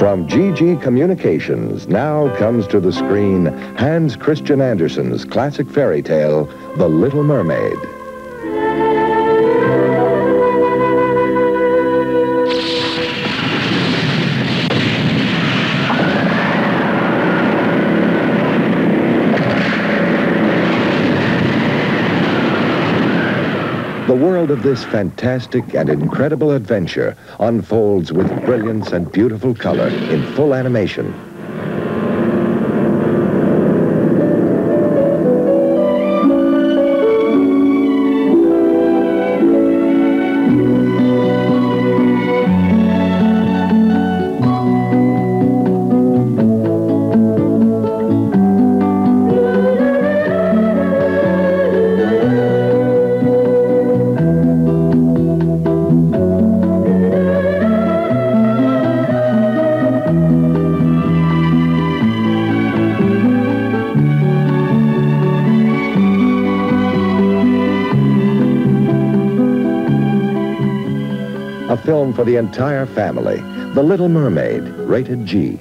From GG Communications now comes to the screen Hans Christian Andersen's classic fairy tale, The Little Mermaid. The world of this fantastic and incredible adventure unfolds with brilliance and beautiful color in full animation. A film for the entire family. The Little Mermaid, rated G.